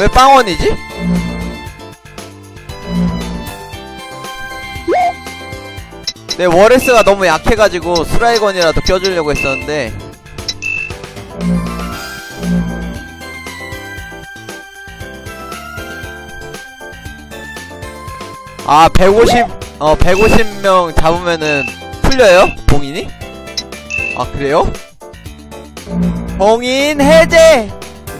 왜 빵원이지? 내 워레스가 너무 약해가지고 스라이건이라도 껴주려고 했었는데 아 150, 어 150명 잡으면은 풀려요? 봉인이? 아 그래요? 봉인 해제!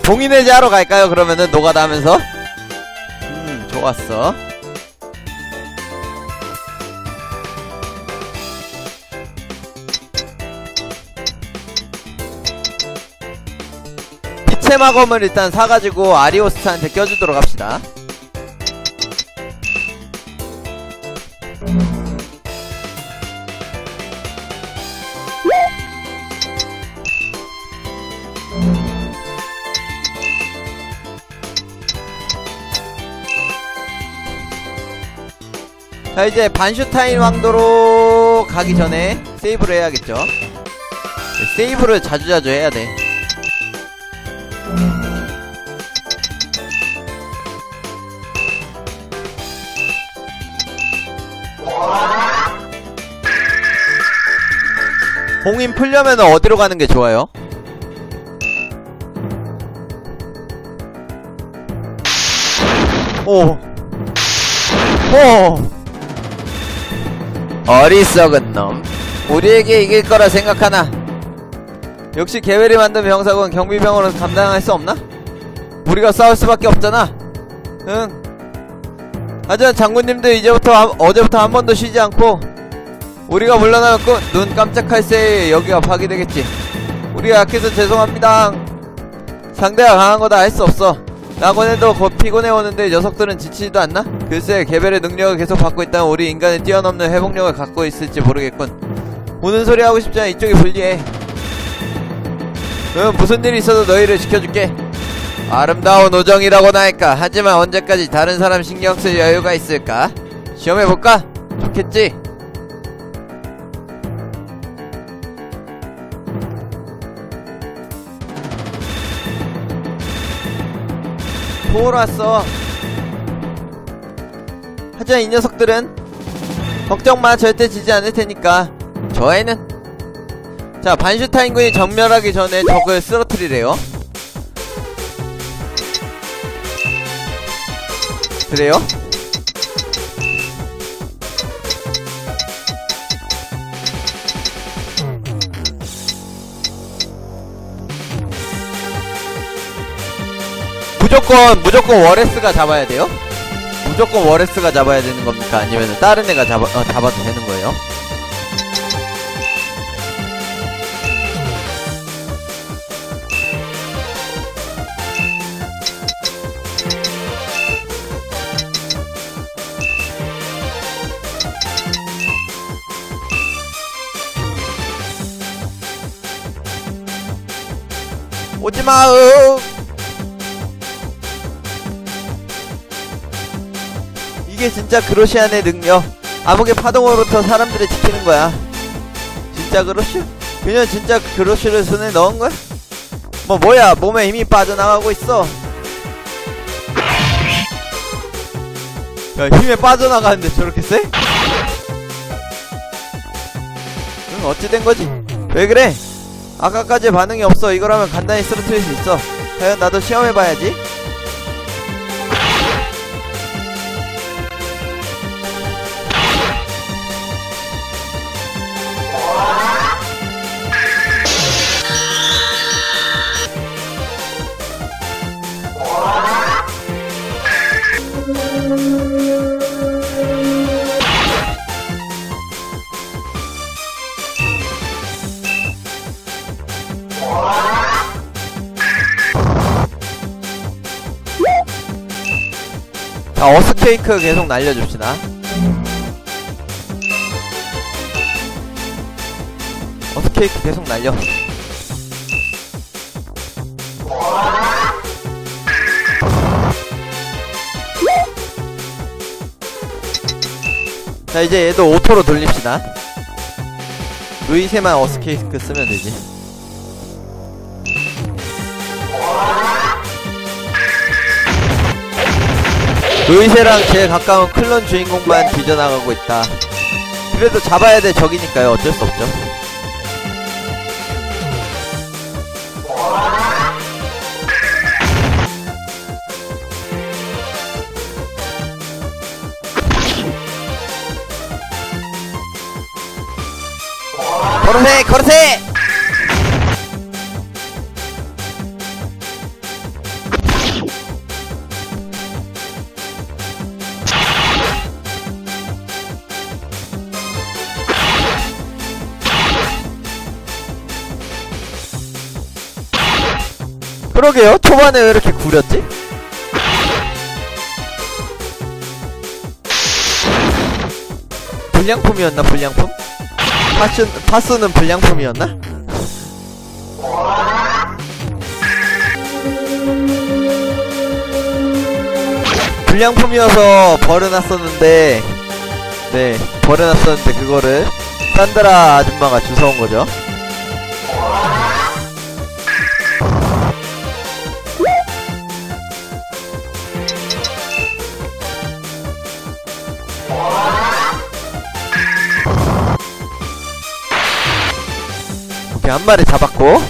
봉인 해제 하러 갈까요? 그러면은 노가다 하면서? 음 좋았어. 빛의 마검을 일단 사가지고 아리오스타한테 껴주도록 합시다 자 이제 반슈타인 왕도로 가기 전에 세이브를 해야겠죠 네, 세이브를 자주자주 해야 돼 봉인 풀려면 어디로 가는 게 좋아요? 오. 오. 어리석은 놈. 우리에게 이길 거라 생각하나? 역시 계획이 만든 병사군 경비병으로 감당할 수 없나? 우리가 싸울 수밖에 없잖아. 응. 하지만 장군님들 이제부터 한- 어제부터 한 번도 쉬지 않고 우리가 물러나면 꼭눈 깜짝할 새에 여기가 파괴되겠지. 우리가 약해서 죄송합니다. 상대가 강한 거다 할 수 없어. 낙원에도 곧 피곤해 오는데 녀석들은 지치지도 않나? 글쎄 개별의 능력을 계속 받고 있다면 우리 인간의 뛰어넘는 회복력을 갖고 있을지 모르겠군. 우는 소리 하고 싶지 않아 이쪽이 불리해. 응 무슨 일이 있어도 너희를 지켜줄게. 아름다운 우정이라고나 할까. 하지만 언제까지 다른 사람 신경 쓸 여유가 있을까? 시험해볼까? 좋겠지? 도우러 왔어. 하지만 이 녀석들은 걱정마 절대 지지 않을 테니까 저 애는 자 반슈타인 군이 전멸하기 전에 적을 쓰러뜨리래요 그래요? 무조건 무조건 워레스가 잡아야 돼요? 무조건 워레스가 잡아야 되는 겁니까? 아니면 다른 애가 잡아 어, 잡아도 되는 거예요? 오지마 으 이게 진짜 그로시안의 능력 암흑의 파동으로부터 사람들을 지키는 거야 진짜 그로시? 그냥 진짜 그로시를 손에 넣은 거야? 뭐 뭐야 몸에 힘이 빠져나가고 있어 야 힘에 빠져나가는데 저렇게 세? 응 어찌 된 거지? 왜 그래? 아까까지 반응이 없어 이거라면 간단히 쓰러뜨릴 수 있어 과연 나도 시험해봐야지 자 어스케이크 계속 날려줍시다. 어스케이크 계속 날려. 자 이제 얘도 auto로 돌립시다. 루이세만 어스케이크 쓰면 되지 의세랑 제일 가까운 클론 주인공만 뒤져나가고 있다. 그래도 잡아야 될 적이니까요. 어쩔 수 없죠. 걸으세! 걸으세! 그러게요. 초반에 왜 이렇게 구렸지? 불량품이었나, 불량품? 파스, 파스는 불량품이었나? 불량품이어서 버려놨었는데, 네, 버려놨었는데, 그거를 산드라 아줌마가 주워온 거죠. 오케이, 한 마리 잡았고.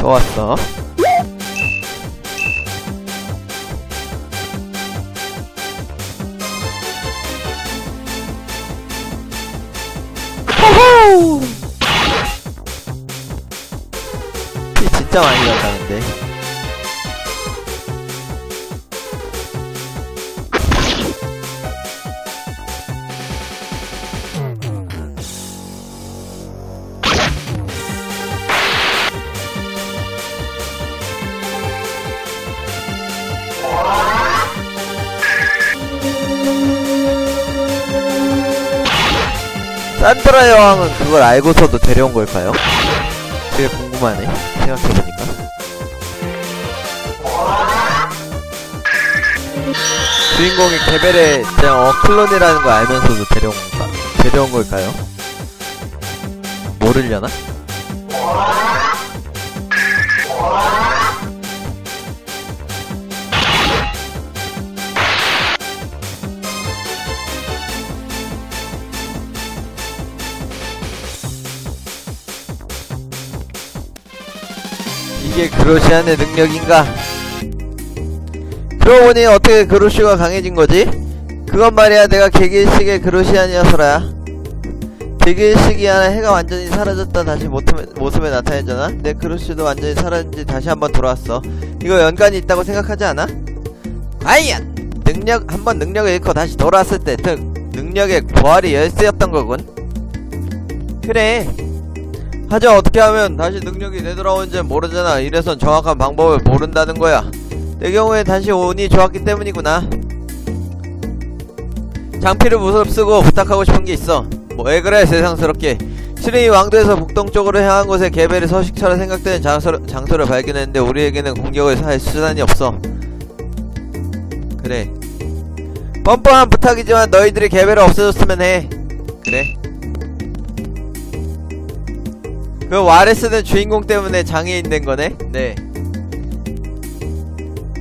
좋았어. 진짜 많이 났다는데. 걸 알고서도 데려온 걸까요? 되게 궁금하네. 생각해보니까. 주인공이 개벨의 그냥 어 클론이라는 거 알면서도 데려온 건가? 데려온 걸까요? 모르려나? 이게 그로시안의 능력인가? 그러고 보니 어떻게 그로시가 강해진 거지? 그건 말이야 내가 개길식의 그로시안이어서라 개길식이 하나 해가 완전히 사라졌다 다시 모습에, 모습에 나타내잖아 내 그로시도 완전히 사라진 지 다시 한번 돌아왔어 이거 연관이 있다고 생각하지 않아? 아이야! 능력 한번 능력을 잃고 다시 돌아왔을 때즉 능력의 부활이 열쇠였던 거군 그래 하지만 어떻게 하면 다시 능력이 되돌아오는지 모르잖아. 이래선 정확한 방법을 모른다는 거야. 내 경우에 다시 운이 좋았기 때문이구나. 장피를 무섭쓰고 부탁하고 싶은 게 있어. 뭐 왜 그래 세상스럽게. 실은 이 왕도에서 북동쪽으로 향한 곳에 개벨의 서식처럼 생각되는 장소, 장소를 발견했는데 우리에게는 공격을 할 수단이 없어. 그래. 뻔뻔한 부탁이지만 너희들이 개벨을 없애줬으면 해. 그래. 그 와레스는 주인공 때문에 장애인 된 거네? 네.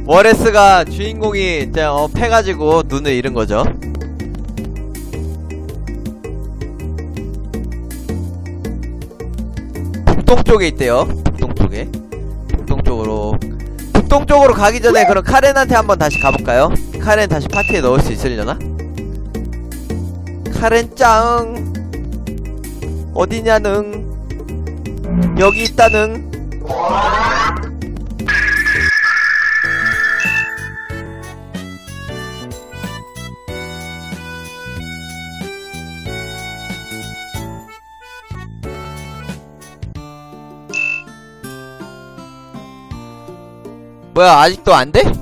워레스가 주인공이 어, 패가지고 눈을 잃은 거죠. 북동 쪽에 있대요. 북동 쪽에. 북동 쪽으로. 북동 쪽으로 가기 전에 그럼 카렌한테 한번 다시 가볼까요? 카렌 다시 파티에 넣을 수 있으려나? 카렌 짱! 어디냐능? 여기 있다는 뭐야 아직도 안 돼?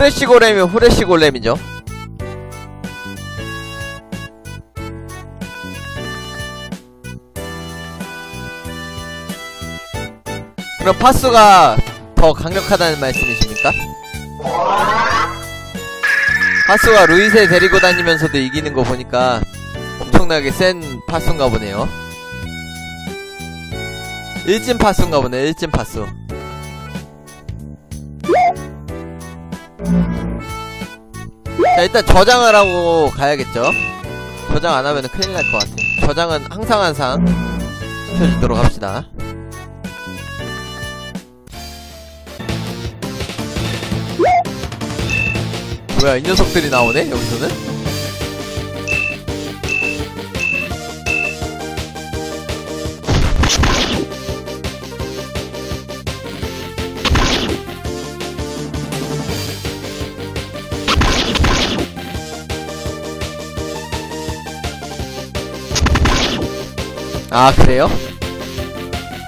후레쉬 골렘이면 후레쉬 골렘이죠. 그럼 파수가 더 강력하다는 말씀이십니까? 파수가 루이세 데리고 다니면서도 이기는 거 보니까 엄청나게 센 파수인가 보네요. 일진 파수인가 보네, 일진 파수. 자, 일단 저장을 하고 가야겠죠? 저장 안 하면 큰일 날 것 같아. 저장은 항상 항상 시켜주도록 합시다. 뭐야, 이 녀석들이 나오네? 여기서는? 아, 그래요?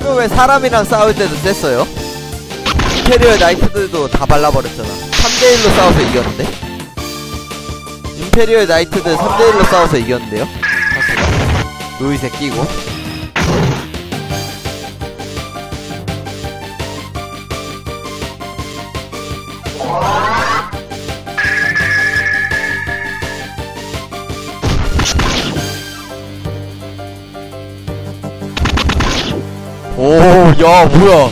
그럼 왜 사람이랑 싸울 때도 셌어요? Imperial Knight들도 다 발라버렸잖아. 3대1로 싸워서 이겼는데? Imperial Knight들 3대1로 싸워서 이겼는데요? 파스가. 루이세 끼고. 야, 뭐야.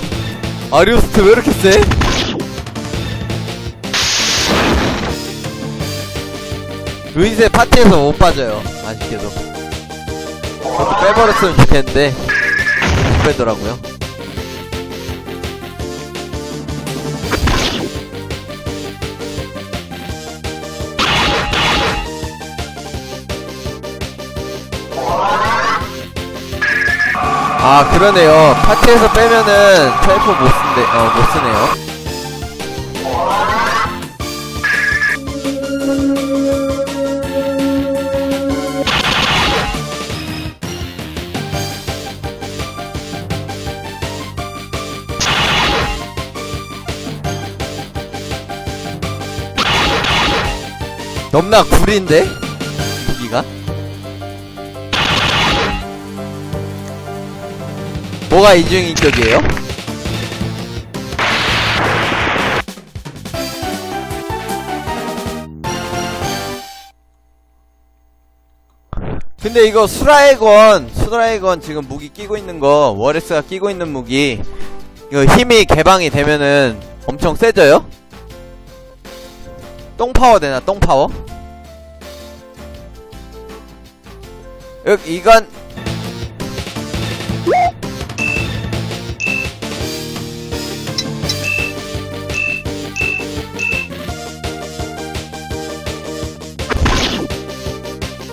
아리오스트 왜 이렇게 세? 루이세 파티에서 못 빠져요. 아쉽게도. 빼버렸으면 좋겠는데, 못 빼더라고요. 아, 그러네요. 파티에서 빼면은 텔포 못 쓴대, 어, 못 쓰네요. 넘나 구린데? 뭐가 이중인격이에요? 근데 이거 수라에건 수라에건 지금 무기 끼고 있는 거 워레스가 끼고 있는 무기 이거 힘이 개방이 되면은 엄청 세져요? 똥파워 되나 똥파워? 이건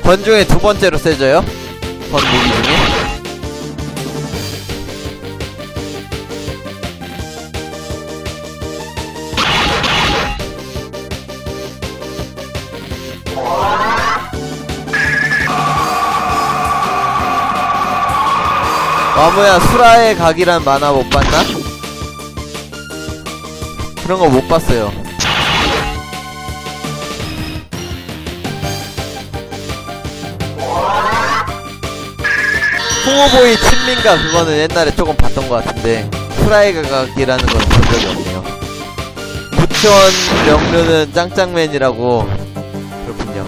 건 중에 두 번째로 세져요? 건 무기 중에? 마무야 수라의 각이란 만화 못 봤나? 그런 거 못 봤어요. 풍호보이 친민가 그거는 옛날에 조금 봤던 것 같은데 프라이 가각이라는 건 본 적이 없네요. 부천 명료는 짱짱맨이라고 그렇군요.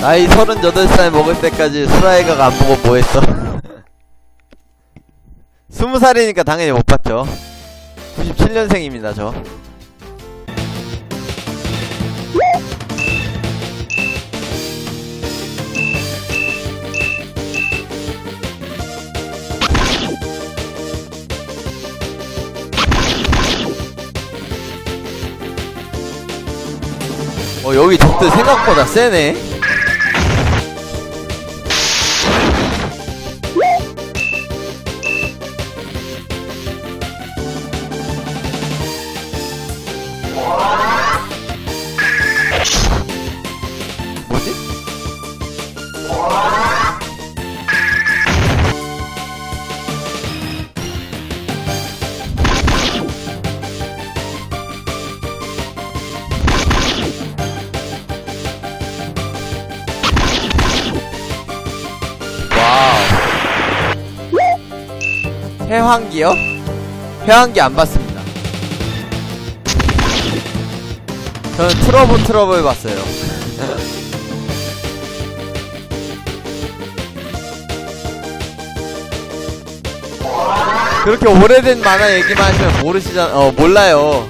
나이 38살 먹을 때까지 수라이각 안 보고 뭐 했어? 20살이니까 당연히 못 봤죠. 97년생입니다, 저. 어, 여기 적들 생각보다 세네. 해왕기요? 해왕기 안 봤습니다. 저는 트러블 트러블 봤어요. 그렇게 오래된 만화 얘기만 하시면 모르시잖아. 어, 몰라요.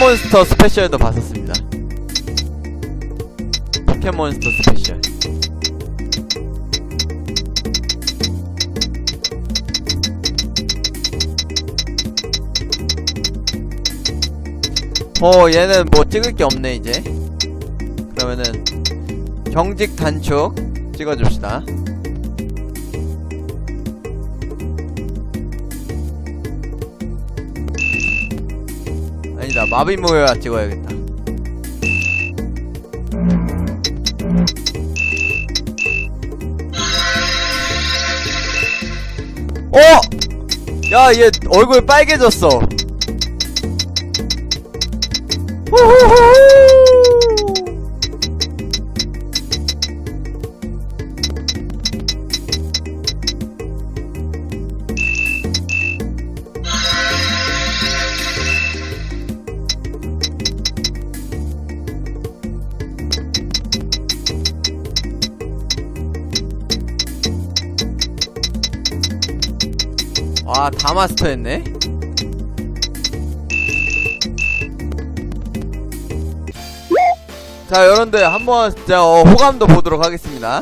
포켓몬스터 스페셜도 봤었습니다. 포켓몬스터 스페셜. 어, 얘는 뭐 찍을 게 없네, 이제. 그러면은, 경직 단축 찍어줍시다. 마비 모여야 찍어야겠다. 어! 야, 얘 얼굴 빨개졌어. 와, 다 마스터했네? 자, 여러분들, 한번, 진짜, 어, 호감도 보도록 하겠습니다.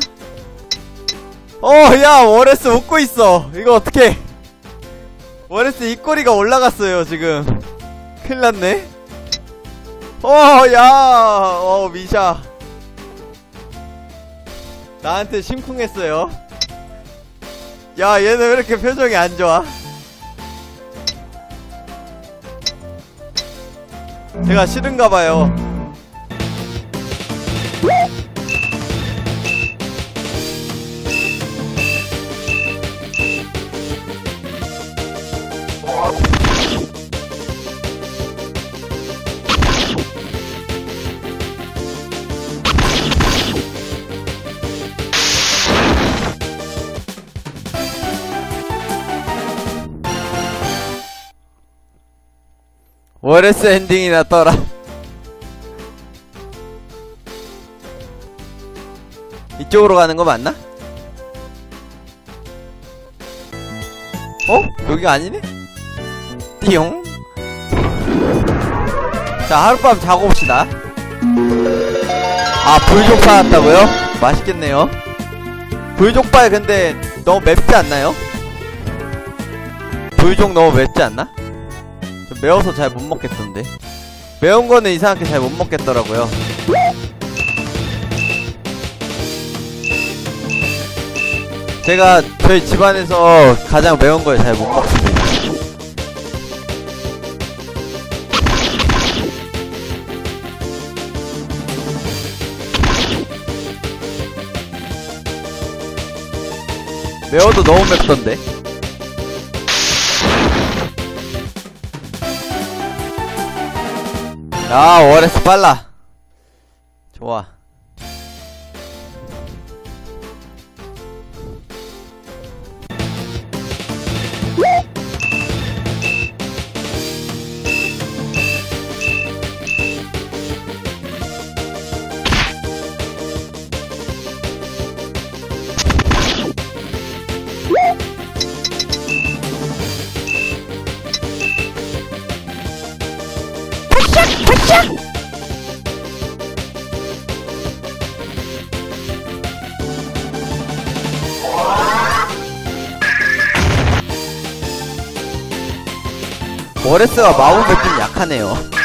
어, 야, 워레스 웃고 있어. 이거 어떡해. 워레스 입꼬리가 올라갔어요, 지금. 큰일 났네. 어, 야, 어, 미샤. 나한테 심쿵했어요. 야, 얘는 왜 이렇게 표정이 안 좋아? 제가 싫은가 봐요. 워레스 엔딩이나 떠라. 이쪽으로 가는 거 맞나? 어? 여기가 아니네? 띠용. 자, 하룻밤 자고 봅시다. 아, 불족 사왔다고요? 맛있겠네요. 불족발 근데 너무 맵지 않나요? 불족 너무 맵지 않나? 저 매워서 잘 못 먹겠던데. 매운 거는 이상하게 잘 못 먹겠더라고요. 제가 저희 집안에서 가장 매운 걸 잘 못 먹습니다. 매워도 너무 맵던데. 야, 워레스 빨라. 좋아. 워레스가 마법에 좀 약하네요.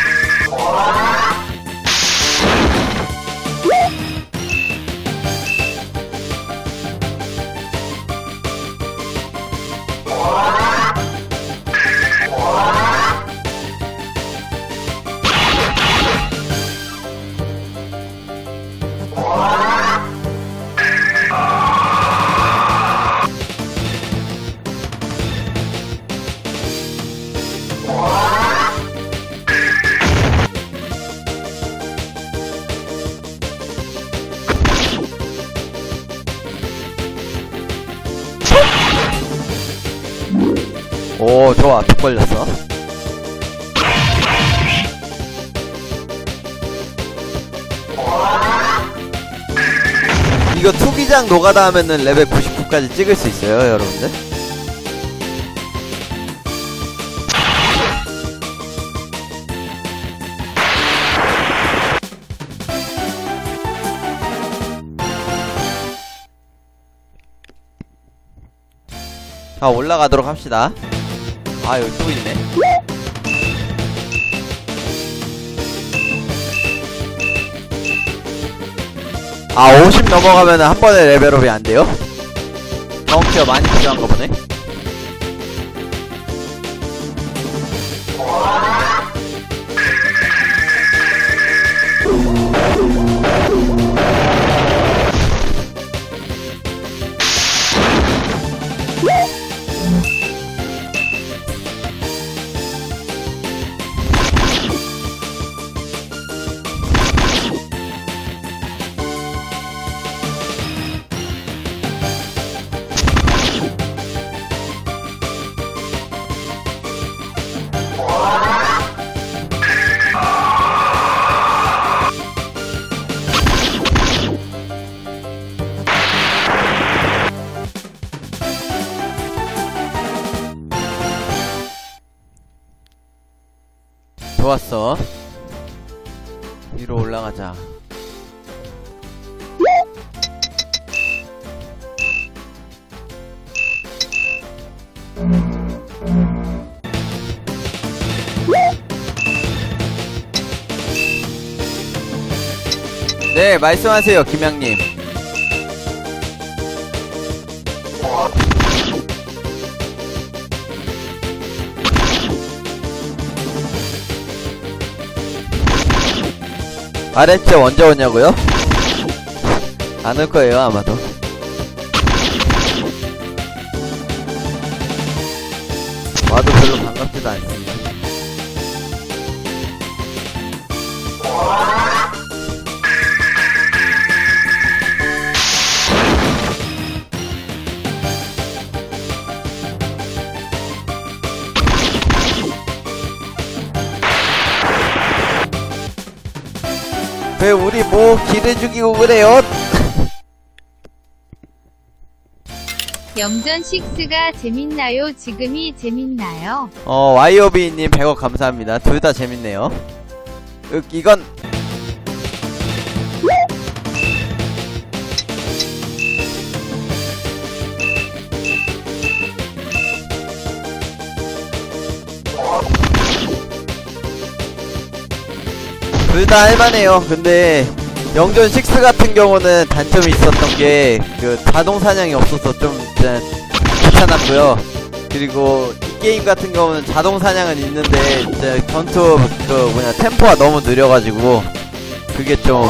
툭 걸렸어 이거 투기장 노가다 하면은 레벨 99까지 찍을 수 있어요 여러분들? 자 올라가도록 합시다 아 여기 또 있네 아 50 넘어가면 한 번에 레벨업이 안 돼요? 경험치가 많이 필요한가 보네 네 말씀하세요 김양님 아랫집 언제 오냐고요? 안 올 거예요 아마도 와도 별로 왜 우리 뭐 기대 죽이고 그래요? 영전 6가 재밌나요? 지금이 재밌나요? 어 와이오비님 100억 감사합니다 둘 다 재밌네요 으, 이건 둘 다 할만해요. 근데 영전 6 같은 경우는 단점이 있었던 게 그 자동 사냥이 없어서 좀 진짜 귀찮았고요. 그리고 이 게임 같은 경우는 자동 사냥은 있는데 진짜 전투 그 뭐냐 템포가 너무 느려가지고 그게 좀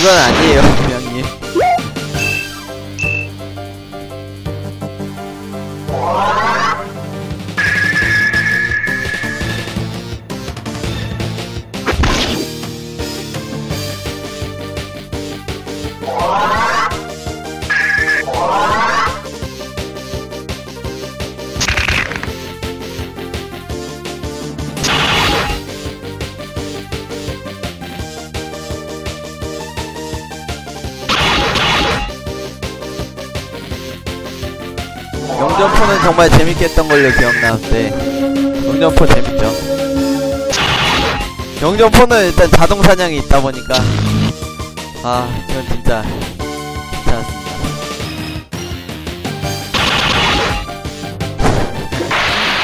그건 아니에요 영전포는 정말 재밌게 했던 걸로 기억나는데 영전포 재밌죠? 영전포는 일단 자동 사냥이 있다 보니까 아 이건 진짜 괜찮았습니다.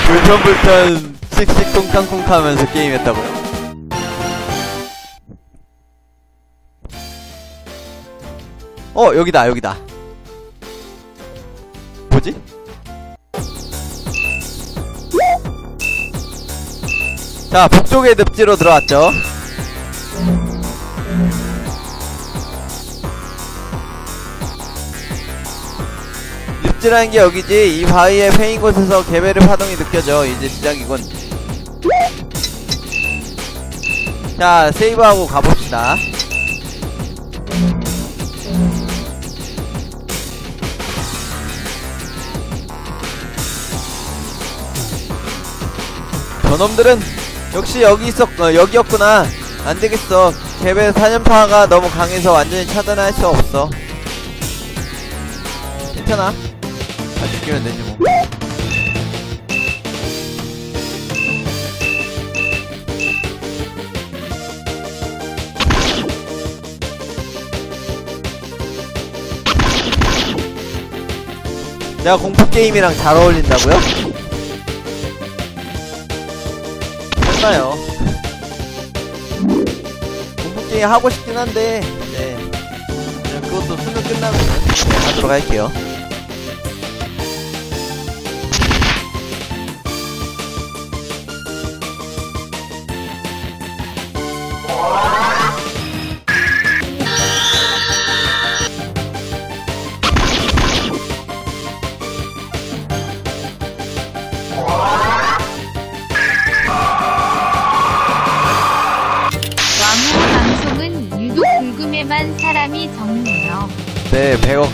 불편불편 씩씩 쿵쾅쿵쾅 하면서 게임했다고요? 어 여기다 여기다 자 북쪽의 늪지로 들어왔죠. 늪지 맵질하는 게 여기지 이 바위에 패인 곳에서 개베르 파동이 느껴져 이제 시작이군. 자 세이브하고 가봅시다. 저놈들은 역시 여기 있었 어, 여기였구나. 안되겠어. 개베 사년파가 너무 강해서 완전히 차단할 수 없어. 괜찮아? 다 죽이면 되지 뭐. 내가 공포게임이랑 잘 어울린다고요? 설마요. 공포게임 하고 싶긴 한데 네. 그냥 그것도 수능 끝나면 네, 하도록 할게요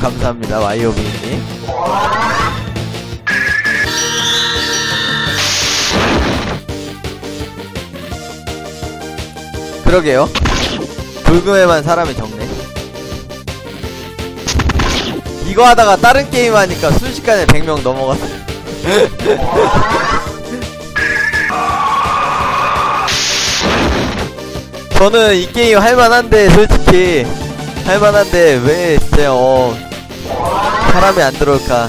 감사합니다 와이오비님. 그러게요. 불금에만 사람이 적네. 이거 하다가 다른 게임 하니까 순식간에 100명 넘어갔어. 저는 이 게임 할만한데 솔직히. 할만한데 왜 진짜 어 사람이 안 들어올까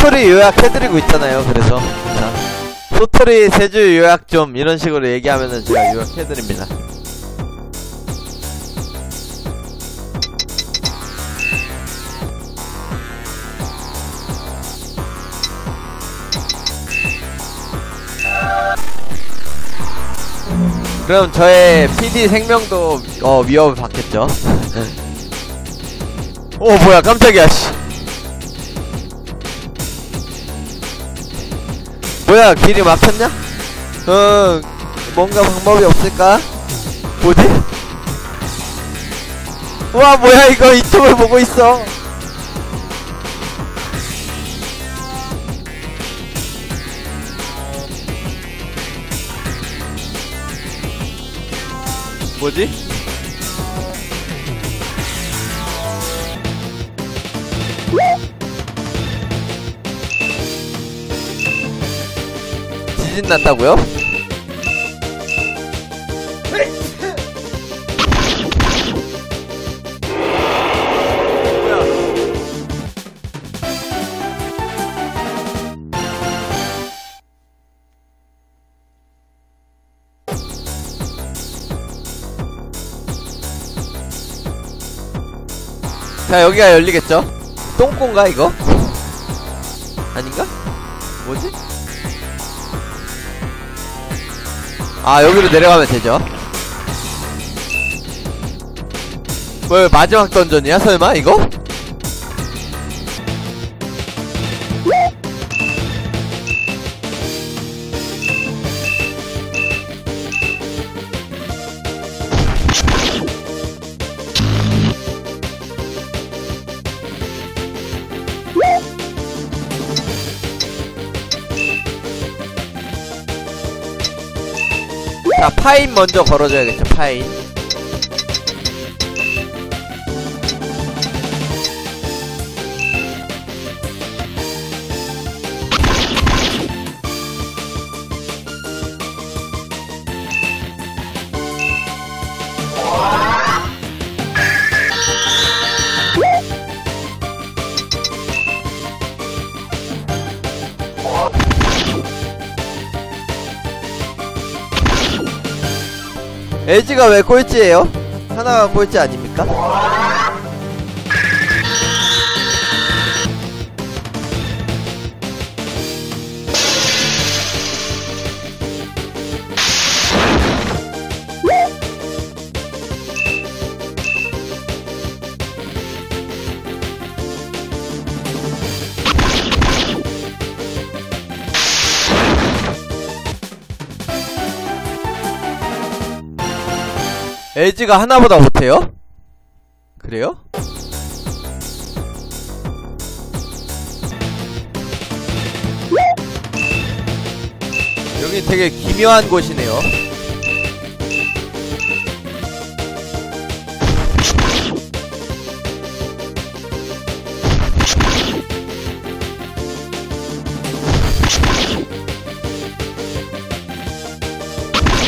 스토리 요약해드리고 있잖아요. 그래서 자 스토리 세줄 요약 좀 이런 식으로 얘기하면은 제가 요약해드립니다. 그럼 저의 PD 생명도 어 위협을 받겠죠? 오 뭐야 깜짝이야 씨 뭐야 길이 막혔냐? 응 뭔가 방법이 없을까? 뭐지? 와 뭐야 이거 이쪽을 보고 있어 뭐지? 진 났다고요? 뭐야? 자 여기가 열리겠죠? 똥꼬인가 이거? 아닌가? 뭐지? 아 여기로 내려가면 되죠 뭐 마지막 던전이야 설마 이거? 파인 먼저 걸어줘야겠죠 파인 LG가 왜 꼴찌예요? 하나가 꼴찌 아닙니까? LG가 하나보다 못해요? 그래요? 여기 되게 기묘한 곳이네요.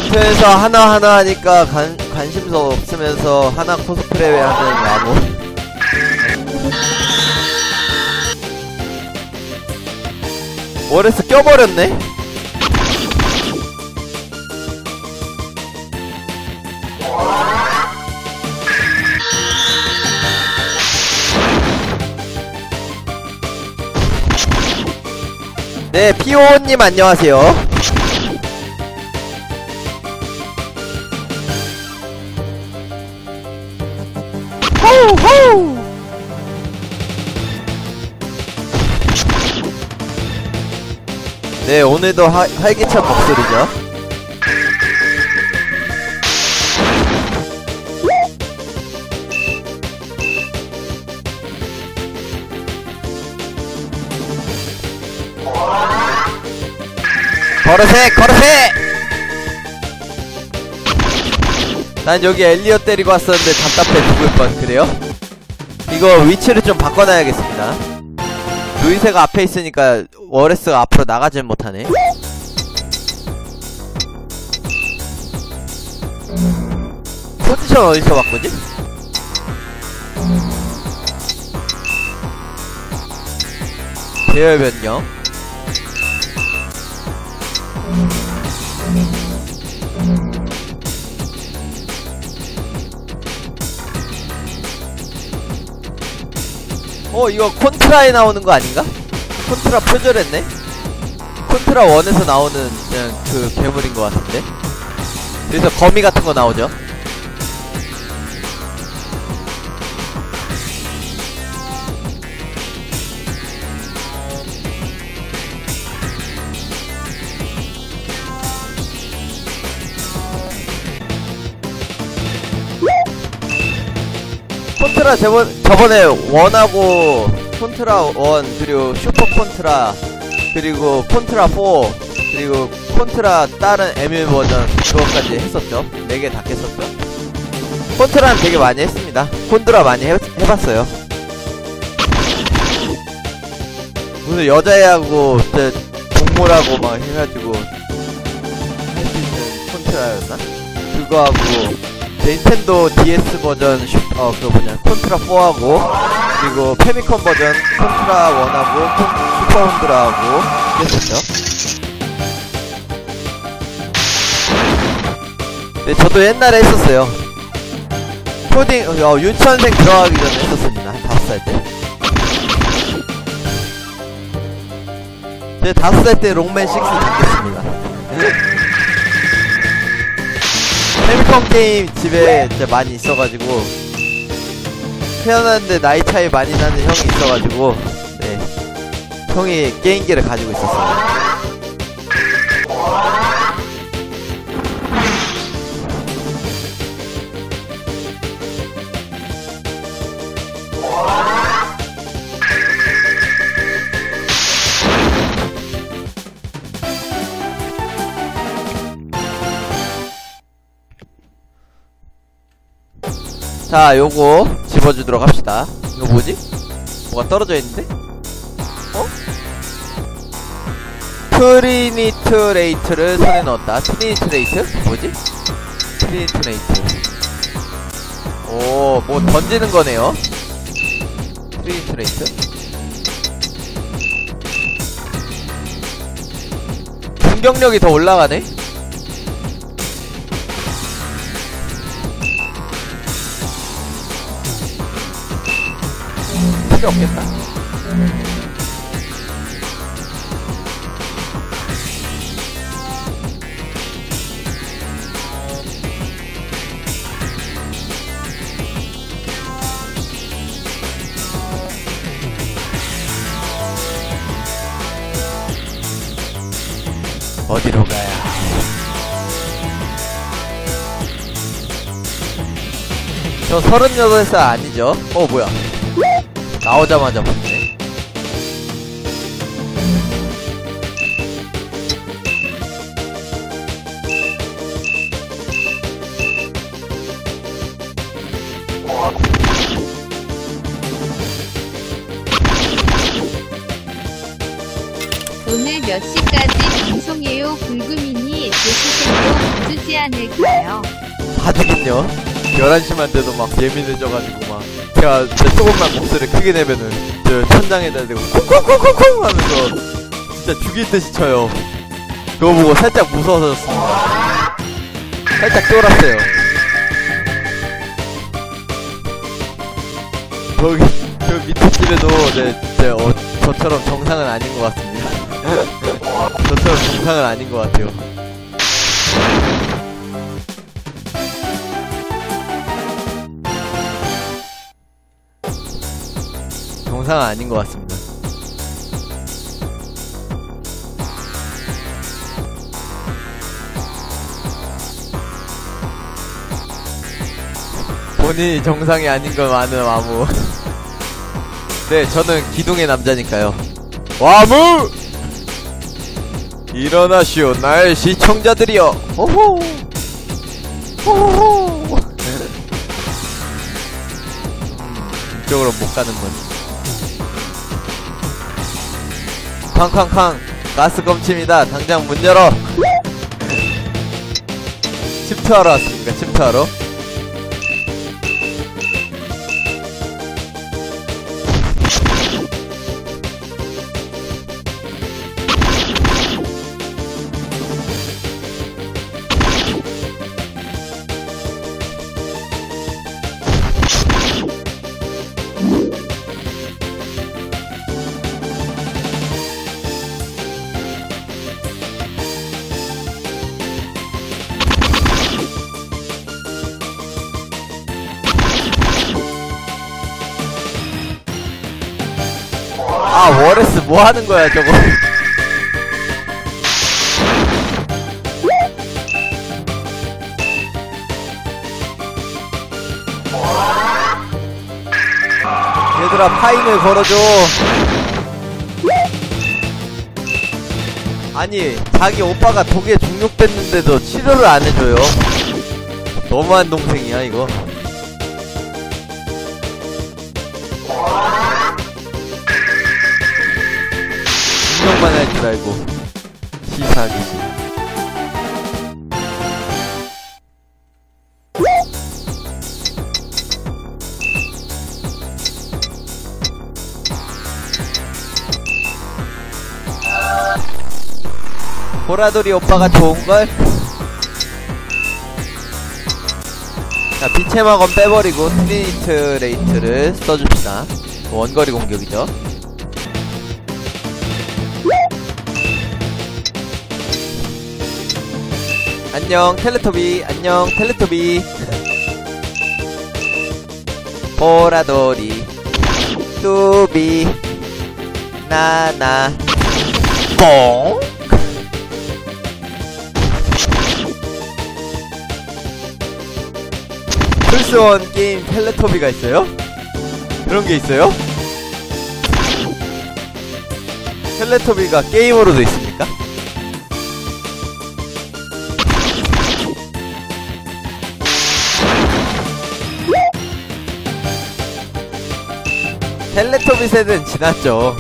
인터에서 하나하나 하니까 관, 관심도 없으면서 하나 코스프레 하는 마모 월에서 껴버렸네? 네, 피오님 안녕하세요. 오늘도 하, 활기찬 목소리죠. 걸으세! 걸으세! 난 여기 엘리엇 데리고 왔었는데 답답해 죽을 뻔 그래요? 이거 위치를 좀 바꿔놔야겠습니다 루이세가 앞에 있으니까 워레스가 앞으로 나가질 못하네 포지션 어디서 바꾸지? 계열 변경 어 이거 콘트라에 나오는 거 아닌가? 콘트라 표절했네? 콘트라 1에서 나오는 그냥 그 괴물인 것 같은데 그래서 거미 같은 거 나오죠 콘트라 저번, 저번에 원하고 콘트라 원 그리고 슈퍼 콘트라 그리고 콘트라 4 그리고 콘트라 다른 ML 버전 그것까지 했었죠. 4개 다 깼었죠. 콘트라는 되게 많이 했습니다. 콘드라 많이 해, 해봤어요. 무슨 여자애하고 저 동물하고 막 해가지고 할 수 있는 콘트라였나? 그거 하고 닌텐도 DS 버전 슈, 어, 그거 뭐냐, Contra 4하고, 그리고 페미콘 버전 Contra 1하고, 콘, Super Contra하고, 이겼었죠. 네, 저도 옛날에 했었어요. 코딩, 어, 유치원생 들어가기 전에 했었습니다. 한 5살 때. 제 5살 때 록맨 6 잡겠습니다. 페미컴 게임 집에 진짜 많이 있어가지고 태어났는데 나이 차이 많이 나는 형이 있어가지고 네. 형이 게임기를 가지고 있었어요 자, 요거 집어주도록 합시다. 이거 뭐지? 뭐가 떨어져 있는데? 어? 트리니트레이트를 손에 넣었다. 트리니트레이트? 뭐지? 트리니트레이트. 오, 뭐 던지는 거네요. 트리니트레이트. 공격력이 더 올라가네? 필요 없겠다. 어디로 가야? 저 38살 아니죠? 어, 뭐야. 나오자마자 봤네. 오늘 몇 시까지 방송해요? 불금이니 제시생도 봐주지 않을까요? 봐주긴요. 11시만 돼도 막 예민해져가지고 막. 제가 제 조금만 목소리 크게 내면은 저 천장에다 대고 콩콩콩콩콩 하면서 진짜 죽일 듯이 쳐요. 그거 보고 살짝 무서워졌습니다. 살짝 쫄았어요. 거기, 저 밑에 집에도 네, 네, 어, 저처럼 정상은 아닌 것 같습니다. 저처럼 정상은 아닌 것 같아요. 정상은 아닌 것 같습니다. 본인이 정상이 아닌 건 아는 와무. 네, 저는 기둥의 남자니까요. 와무! 일어나시오, 나의 시청자들이여! 호호! 호호! 음, 이쪽으로 못 가는군. 쾅쾅쾅! 가스 검침이다! 당장 문 열어! 침투하러 왔습니까? 침투하러? 뭐 하는 거야, 저거. 얘들아, 파인을 걸어줘. 아니, 자기 오빠가 독에 중독됐는데도 치료를 안 해줘요. 너무한 동생이야, 이거. 분명만 할 줄 알고 시사하기 보라돌이 오빠가 좋은걸? 자, 빛의 마검 빼버리고 트리니트 레이트를 써줍시다. 원거리 공격이죠. 안녕 텔레토비. 안녕 텔레토비. 보라돌이. 뚜비. 나나. 뽕 플스원 게임 텔레토비가 있어요? 그런 게 있어요? 텔레토비가 게임으로도 있습 텔레토비 세대는 지났죠.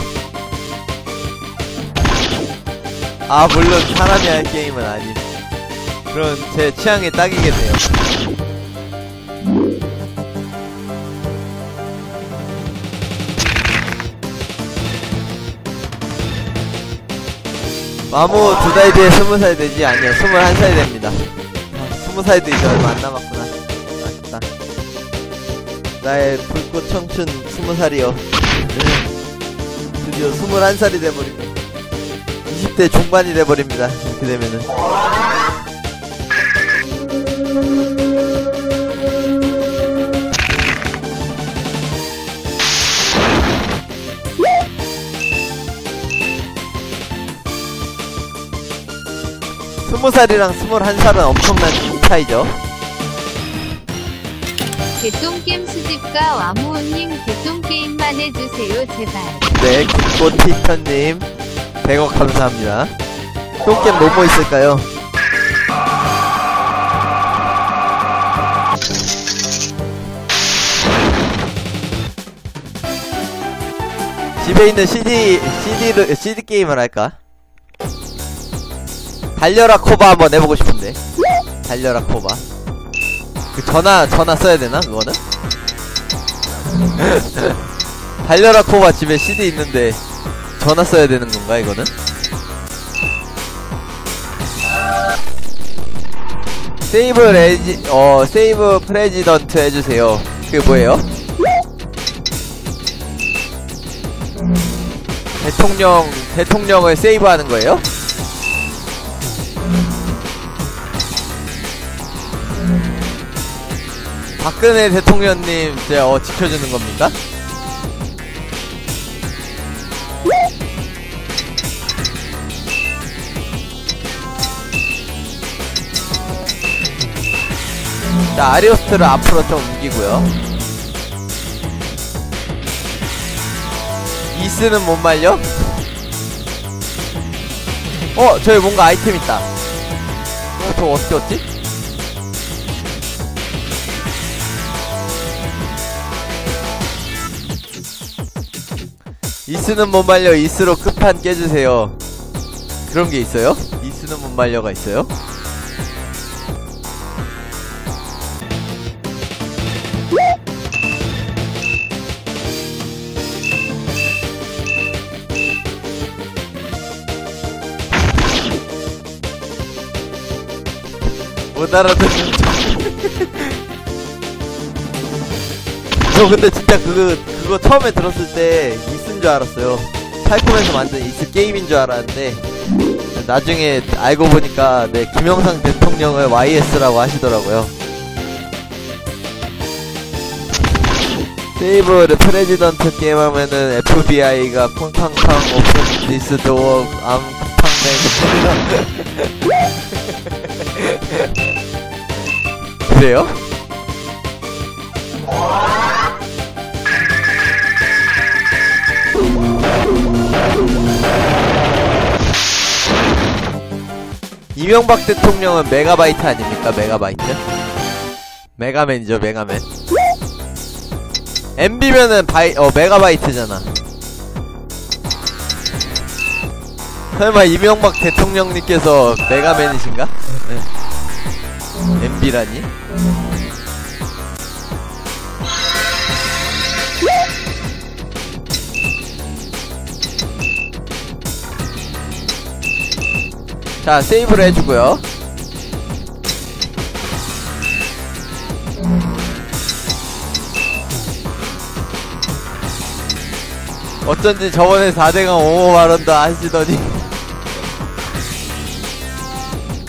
아, 물론 사람이 할 게임은 아님. 그런 제 취향에 딱이겠네요. 마모 두 달 뒤에 스무 살 되지? 아니요, 스물 한 살이 됩니다. 아, 스무 살도 이제 얼마 안 남았구나. 아쉽다. 나의 불꽃 청춘 스무 살이요. 드디어 스물한 살이 돼버립니다. 20대 중반이 돼버립니다. 이렇게 되면은. 스무 살이랑 스물한 살은 엄청난 차이죠. 개똥게임 수집가 와무호님 개똥게임만 해주세요 제발 네, 김꽃티터님 100억 감사합니다. 똥겜 뭐뭐 있을까요? 집에 있는 CD, CD를, CD 게임을 할까? 달려라 코바 한번 해보고 싶은데. 달려라 코바. 그 전화, 전화 써야 되나, 그거는? 달려라 코바 집에 CD 있는데 전화 써야 되는 건가 이거는? save 레지 어 save president 해주세요. 그게 뭐예요? 대통령 대통령을 세이브하는 거예요? 박근혜 대통령님 이제 어 지켜주는 겁니까? 자, 아리오스트를 앞으로 좀 옮기고요. 이스는 못 말려? 어, 저기 뭔가 아이템 있다. 어, 저거 어떻게 얻지? 이스는 못 말려, 이스로 끝판 깨주세요. 그런 게 있어요? 이스는 못 말려가 있어요? 못 알아듣는 저 근데 진짜 그거 그거 처음에 들었을 때 줄 알았어요. 팔콤에서 만든 이스 게임인 줄 알았는데 나중에 알고 보니까 네 김영삼 대통령을 YS라고 하시더라고요. Save the President 게임 하면은 FBI가 쾅쾅쾅 open this door I'm 팡맨 그래요? 이명박 대통령은 메가바이트 아닙니까? 메가바이트? 메가맨이죠, 메가맨. MB면은 바이, 어, 메가바이트잖아. 설마 이명박 대통령님께서 메가맨이신가? 네. MB라니? 자, 세이브를 해주고요. 어쩐지 저번에 4대강 5호 발언도 하시더니.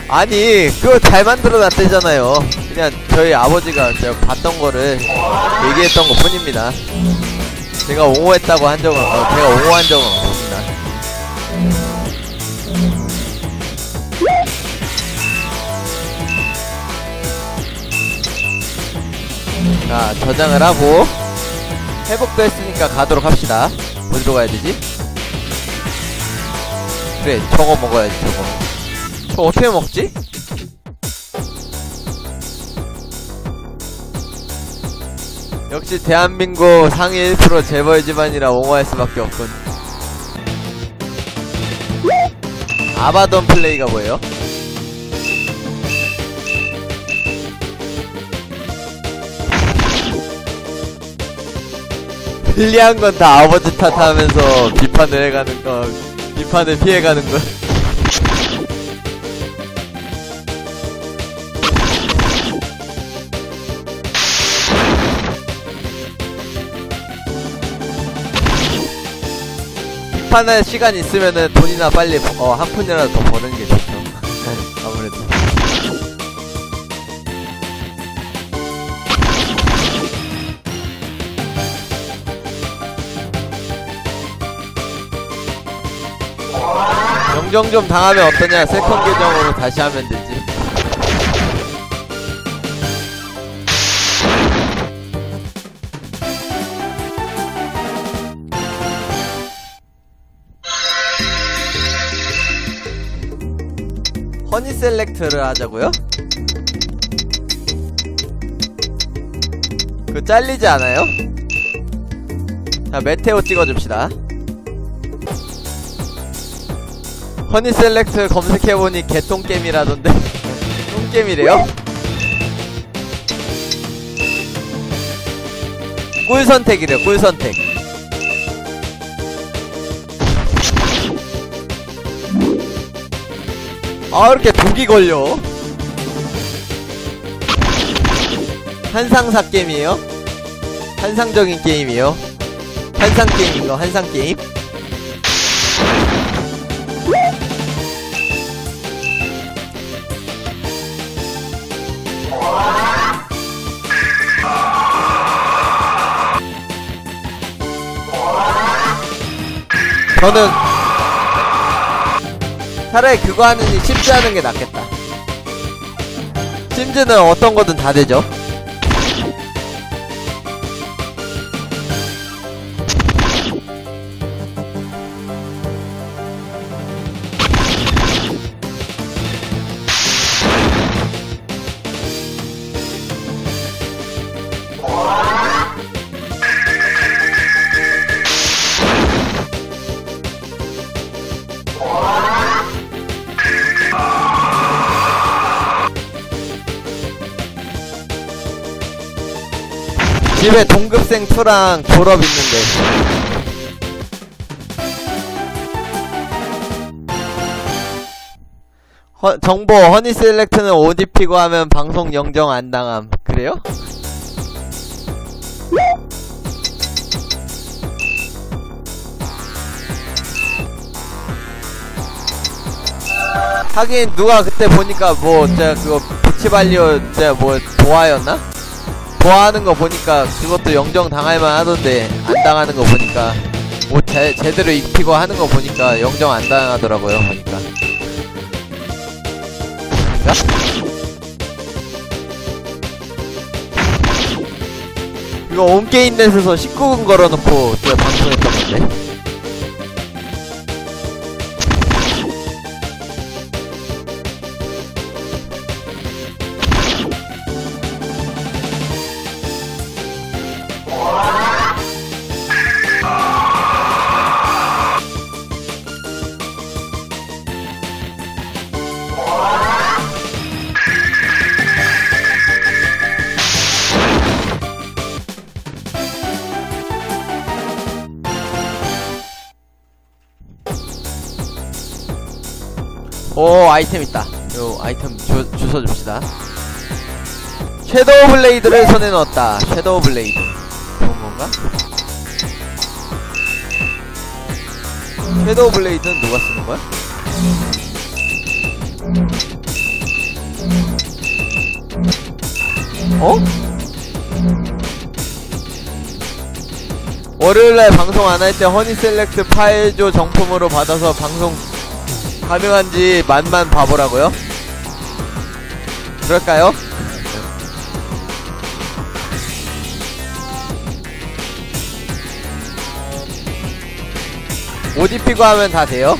아니 그거 잘 만들어 놨대잖아요. 그냥 저희 아버지가 제가 봤던 거를 얘기했던 것 뿐입니다. 제가 옹호했다고 한 적은 어, 제가 옹호한 적은 자 저장을 하고 회복도 했으니까 가도록 합시다 어디로 가야 되지? 그래 저거 먹어야지 저거 저 어떻게 먹지? 역시 대한민국 상위 1% 재벌 집안이라 옹호할 수밖에 없군. 아바돈 플레이가 뭐예요? 불리한 건 다 아버지 탓하면서 비판을 해가는 거, 비판을 피해가는 거. 비판할 시간 있으면은 돈이나 빨리 어, 한 푼이라도 더 버는 게 좋죠. 아무래도. 영정 좀 당하면 어떠냐? 세컨 계정으로 다시 하면 되지. 허니 셀렉트를 하자고요? 그 잘리지 않아요? 자 메테오 찍어줍시다 허니 셀렉트 검색해보니 개똥게임이라던데 똥게임이래요? 꿀 선택이래요 꿀 선택 아 이렇게 독이 걸려 한상사 게임이에요? 한상적인 게임이에요? 한상 게임인가? 한상 게임? 저는 차라리 그거 하느니 심즈 하는 게 낫겠다. 심즈는 어떤 거든 다 되죠. 2랑 졸업 있는데. 허, 정보 허니 셀렉트는 피고 하면 방송 영정 안 당함. 그래요? 하긴 누가 그때 보니까 뭐 진짜 그거 비치발리오 진짜 뭐 도화였나? 도화하는 거 보니까 그것도 영정 당할만 하던데 안 당하는 거 보니까 옷 제, 제대로 입히고 하는 거 보니까 영정 안 당하더라고요 보니까? 이거 온게임 넷에서 19금 걸어놓고 제가 방송했던 건데 아이템 있다 요 아이템 주, 주워 줍시다 Shadow Blade를 손에 넣었다 Shadow Blade 좋은 건가? Shadow Blade는 누가 쓰는 거야? 어? 월요일날 방송 안 할 때 Honey Select 파일조 정품으로 받아서 방송 가능한지 만만 봐보라고요? 그럴까요? 옷 입히고 하면 다 돼요?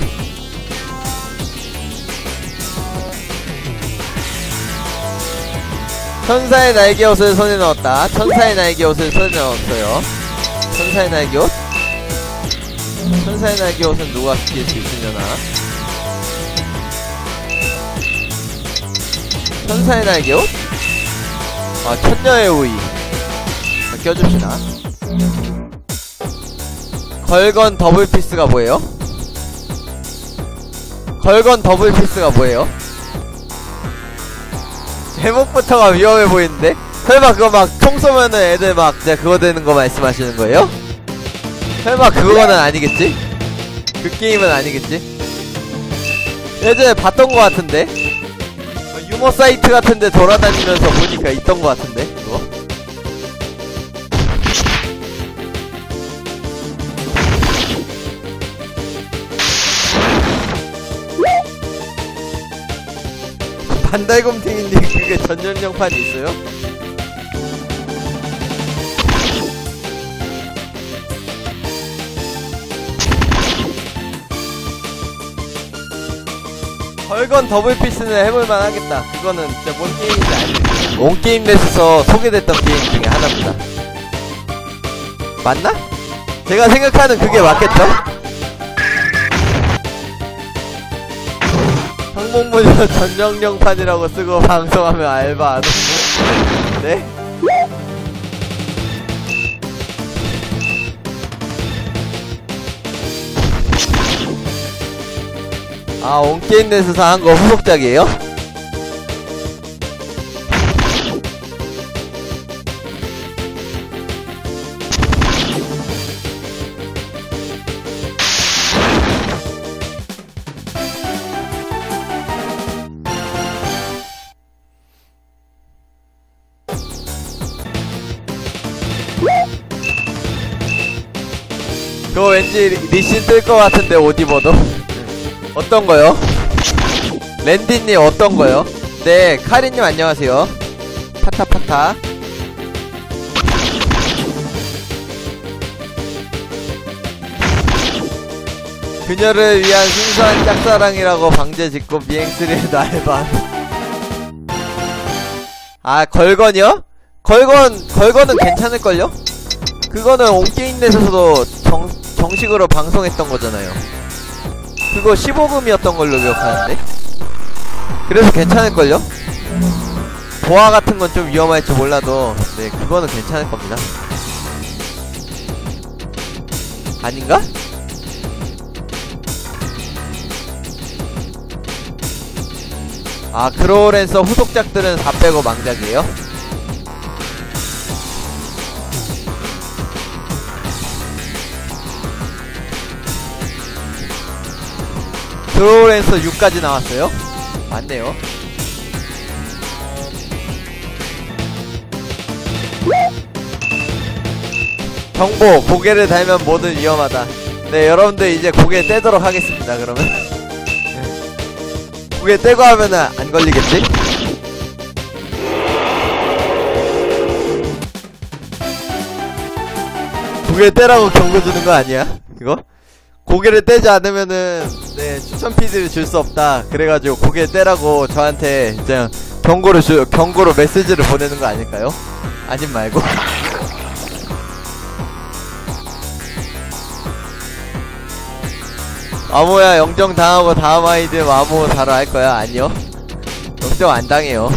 천사의 날개 옷을 손에 넣었다. 천사의 날개 옷을 손에 넣었어요. 천사의 날개 옷? 천사의 날개 옷은 누가 지킬 수 있으려나? 천사의 날개 옷? 아, 천녀의 우의. 자, 껴줍시다. Gal Gun Double Peace가 뭐예요? Gal Gun Double Peace가 뭐예요? 제목부터가 위험해 보이는데? 설마 그거 막 총 쏘면은 애들 막 진짜 그거 되는 거 말씀하시는 거예요? 설마 그거는 아니겠지? 그 게임은 아니겠지? 예전에 봤던 거 같은데? 어, 유머 사이트 같은데 돌아다니면서 보니까 있던 거 같은데? 그거? 반달곰탱이님 그게 전전용판이 있어요? Gal Gun Double Peace는 해볼만 하겠다. 그거는 진짜 뭔 게임인지 알지. 온게임넷에서 소개됐던 게임 중에 하나입니다. 맞나? 제가 생각하는 그게 맞겠죠? 항목문서 전연령판이라고 쓰고 방송하면 알바 안 오고 네? 아 온게임넷에서 한 거 후속작이에요? 그거 왠지 리신 뜰 것 같은데 옷 입어도 어떤 거요? 랜디님 어떤 거요? 네 카리님 안녕하세요 파타파타 그녀를 위한 순수한 짝사랑이라고 방제 짓고 비행스리에도 알바 아 걸건이요? 걸건 걸건은 괜찮을걸요? 그거는 온게임넷에서도 정, 정식으로 방송했던 거잖아요 그거 15금이었던 걸로 기억하는데 그래서 괜찮을걸요? 보아 같은 건 좀 위험할지 몰라도 네 그거는 괜찮을 겁니다 아닌가? 아 크로우랜서 후속작들은 다 빼고 망작이에요? 크로우랜서 6까지 나왔어요? 맞네요 정보 고개를 달면 뭐든 위험하다 네 여러분들 이제 고개 떼도록 하겠습니다 그러면 고개 떼고 하면은 안 걸리겠지? 고개 떼라고 경고 주는 거 아니야? 그거? 고개를 떼지 않으면은 네 추천 피드를 줄 수 없다. 그래가지고 고개 떼라고 저한테 그냥 경고를 주 경고로 메시지를 보내는 거 아닐까요? 아님 말고. 마모야 영정 당하고 다음 아이들 마모 바로 할 거야? 아니요. 영정 안 당해요.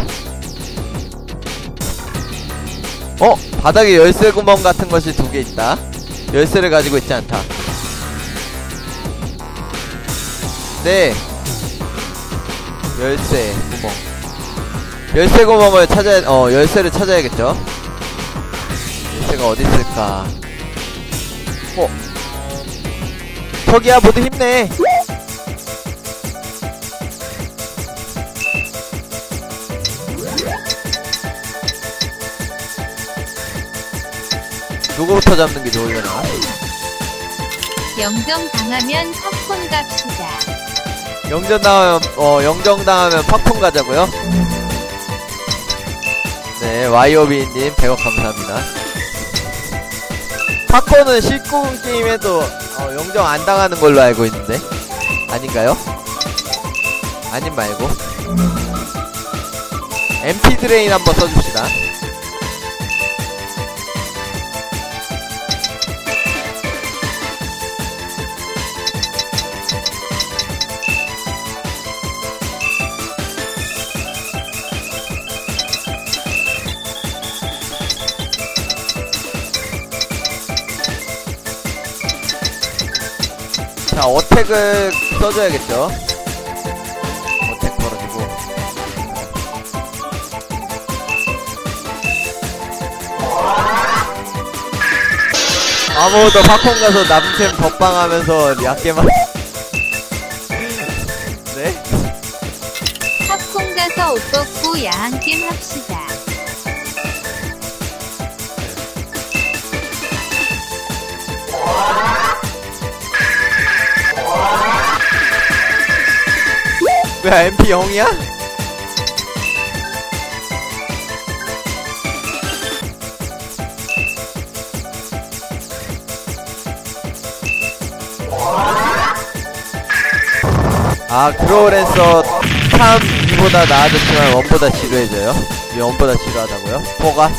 어? 바닥에 열쇠 구멍 같은 것이 두 개 있다. 열쇠를 가지고 있지 않다 네. 열쇠 구멍. 열쇠 구멍을 찾아야 어 열쇠를 찾아야겠죠? 열쇠가 어디 있을까? 어. 저기야 모두 힘내. 누구부터 잡는 게 좋으려나? 영정 당하면 팝콘 갑시다. 영전 당하면 어 영정 당하면 팝콘 가자고요. 네 와이오비님 100억 감사합니다. 팝콘은 19금 게임에도 어, 영정 안 당하는 걸로 알고 있는데 아닌가요? 아님 말고 MP 드레인 한번 써줍시다. 자, 어택을 써줘야겠죠. 어택 걸어주고. 아무도 팝콘 가서 남캠 덮방하면서 약게만. 네? 팝콘 가서 옷 벗고 야한 게임 합시다. 뭐야, MP 0이야? 아, 그로우랜서 3, 2보다 나아졌지만 1보다 지루해져요? 이 1보다 지루하다고요? 4가?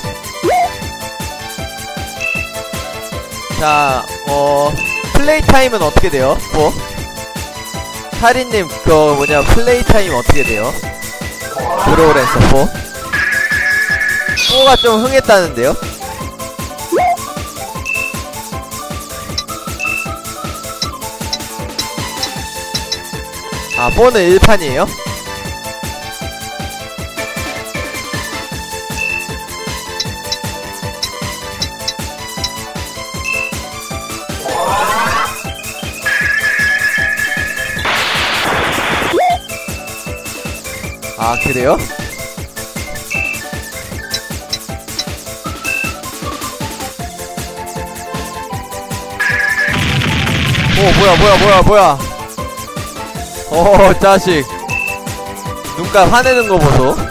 자, 어, play time은 어떻게 돼요? 4? 하리님, 그, 뭐냐, play time 어떻게 돼요? Growlanser 4? 4가 좀 흥했다는데요? 아, 4는 1판이에요? 아, 그래요? 오, 뭐야, 뭐야, 뭐야, 뭐야. 오, 자식. 눈깔 화내는 거 보소.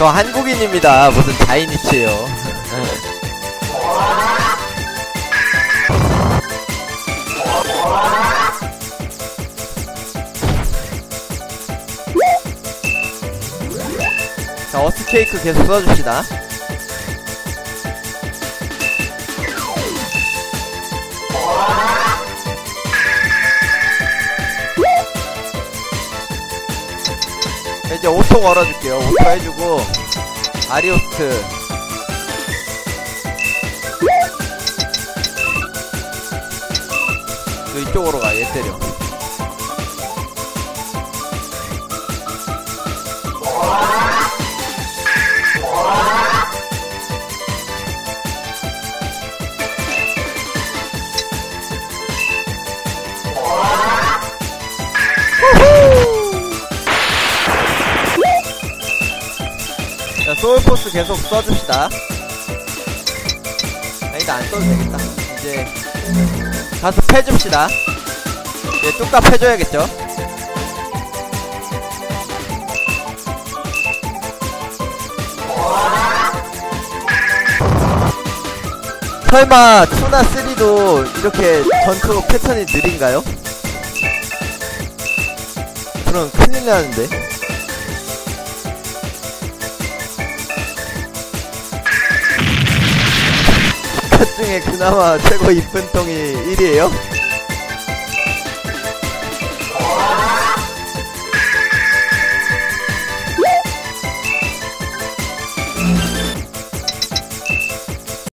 저 한국인입니다. 무슨 자이니치예요. 자, 어스케이크 계속 써줍시다. 이제 오토 걸어줄게요. 오토 해주고, 아리오스트. 너 이쪽으로 가, 얘 때려. 포스 계속 써줍시다. 아니다, 안 써도 되겠다. 이제, 가서 패줍시다. 이제 뚝딱 패줘야겠죠? 설마, 2나 3도 이렇게 전투 패턴이 느린가요? 그럼 큰일 나는데. 중에 그나마 최고 이쁜 똥이 1위에요?